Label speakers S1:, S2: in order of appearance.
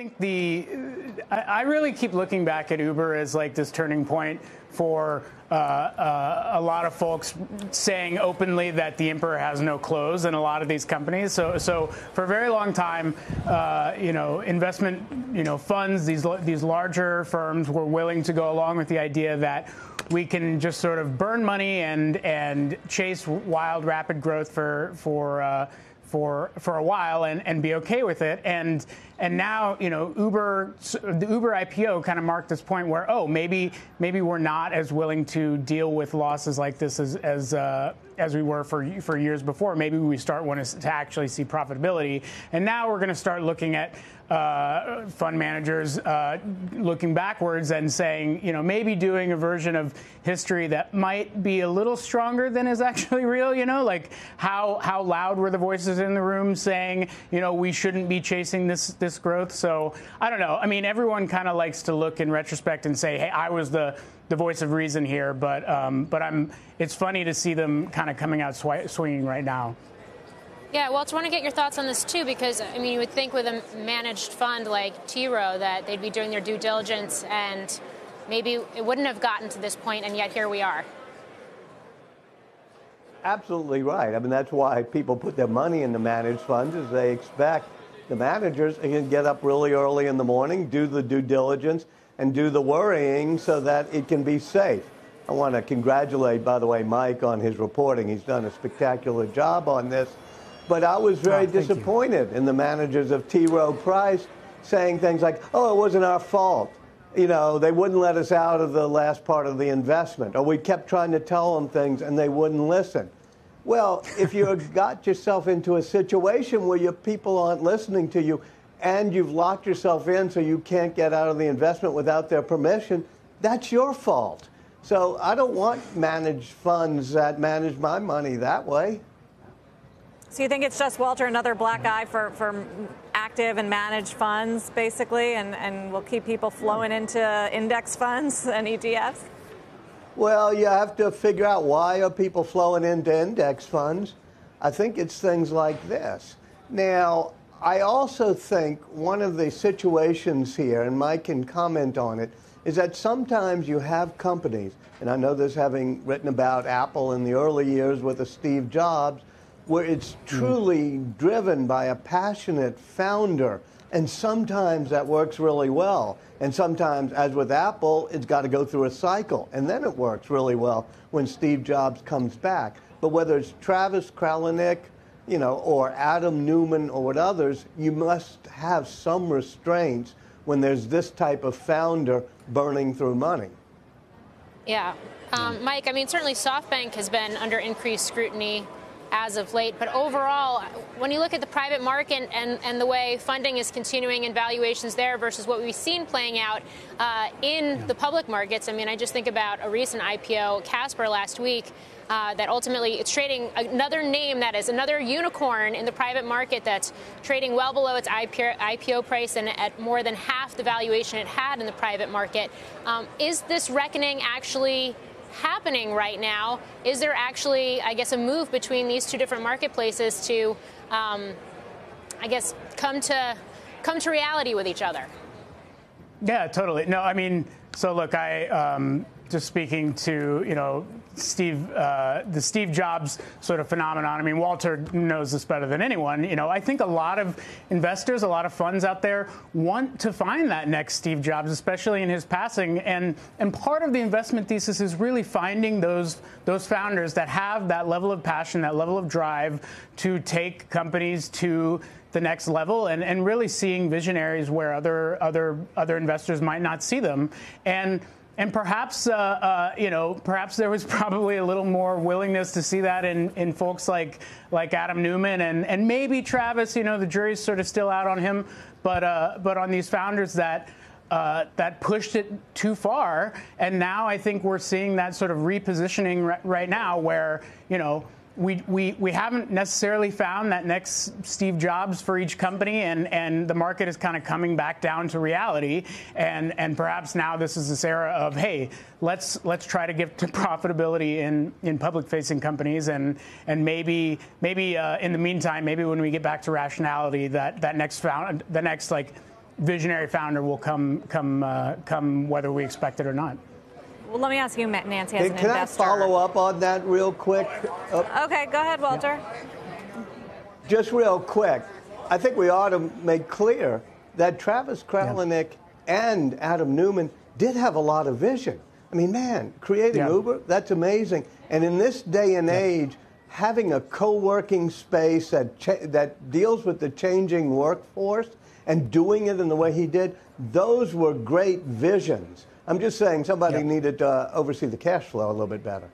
S1: think the I really keep looking back at Uber as like this turning point for uh, uh, a lot of folks saying openly that the emperor has no clothes in a lot of these companies. So, so for a very long time, uh, you know, investment, you know, funds, these these larger firms were willing to go along with the idea that we can just sort of burn money and and chase wild, rapid growth for for uh, for for a while and, and be okay with it. And and now you know Uber the Uber IPO kind of marked this point where oh maybe maybe we're not as willing to deal with losses like this as as uh, as we were for for years before. Maybe we start wanting to actually see profitability. And now we're going to start looking at uh, fund managers uh, looking backwards and saying, you know, maybe doing a version of history that might be a little stronger than is actually real. You know, like how how loud were the voices in the room saying, you know, we shouldn't be chasing this this growth. So I don't know. I mean, everyone kind of likes to look in retrospect and say, hey, I was the the voice of reason here, but um, but I'm. It's funny to see them kind of coming out sw- swinging right now.
S2: Yeah, well, I want to get your thoughts on this too, because I mean, you would think with a managed fund like T. Rowe that they'd be doing their due diligence, and maybe it wouldn't have gotten to this point, and yet here we are.
S3: Absolutely right. I mean, that's why people put their money in the managed funds, is they expect the managers can get up really early in the morning, do the due diligence, and do the worrying so that it can be safe. I want to congratulate, by the way, Mike on his reporting. He's done a spectacular job on this. But I was very oh, disappointed you. in the managers of T. Rowe Price saying things like, oh, it wasn't our fault. You know, they wouldn't let us out of the last part of the investment. Or we kept trying to tell them things and they wouldn't listen. Well, if you've got yourself into a situation where your people aren't listening to you and you've locked yourself in so you can't get out of the investment without their permission, that's your fault. So I don't want managed funds that manage my money that way.
S4: So you think it's just Walter another black eye for, for active and managed funds, basically, and, and will keep people flowing into index funds and ETFs?
S3: Well, you have to figure out why are people flowing into index funds. I think it's things like this. Now, I also think one of the situations here, and Mike can comment on it, is that sometimes you have companies, and I know this having written about Apple in the early years with a Steve Jobs, where it's truly driven by a passionate founder. And sometimes that works really well. And sometimes, as with Apple, it's got to go through a cycle. And then it works really well when Steve Jobs comes back. But whether it's Travis Kalanick, you know, or Adam Neumann or what others, you must have some restraints when there's this type of founder burning through money.
S2: Yeah. Um, Mike, I mean, certainly SoftBank has been under increased scrutiny as of late. But overall, when you look at the private market and, and the way funding is continuing and valuations there versus what we've seen playing out uh, in the public markets, I mean, I just think about a recent IPO, Casper, last week. Uh, that ultimately it's trading another name that is another unicorn in the private market that's trading well below its IPO, IPO price and at more than half the valuation it had in the private market. Um, is this reckoning actually happening right now. Is there actually, I guess, a move between these two different marketplaces to, um, I guess, come to come to reality with each other?
S1: Yeah, totally. No, I mean, so look, I um, just speaking to you know Steve, uh, the Steve Jobs sort of phenomenon. I mean, Walter knows this better than anyone. You know, I think a lot of investors, a lot of funds out there want to find that next Steve Jobs, especially in his passing. And and part of the investment thesis is really finding those those founders that have that level of passion, that level of drive to take companies to the next level and, and really seeing visionaries where other other other investors might not see them. And and perhaps, uh, uh, you know, perhaps there was probably a little more willingness to see that in, in folks like like Adam Neumann and, and maybe Travis. You know, the jury's sort of still out on him, but uh, but on these founders that. Uh, that pushed it too far, and now I think we're seeing that sort of repositioning right now, where you know we, we, we haven't necessarily found that next Steve Jobs for each company, and, and the market is kind of coming back down to reality. And, and perhaps now this is this era of, hey, let's, let's try to get to profitability in, in public facing companies. And, and maybe, maybe uh, in the meantime, maybe when we get back to rationality, that, that next, found, the next like, visionary founder will come come uh, come whether we expect it or not.
S4: Well, let me ask you, Nancy, as an
S3: can I follow up on that real quick? Uh,
S4: Okay, go ahead, Walter.
S3: just real quick, I think we ought to make clear that Travis Kralanick and Adam Neumann did have a lot of vision. I mean, man, creating
S1: Yeah.
S3: Uber, that's amazing. And in this day and age, having a co-working space that cha- that deals with the changing workforce and doing it in the way he did, those were great visions. I'm just saying somebody
S1: Yeah.
S3: needed to oversee the cash flow a little bit better.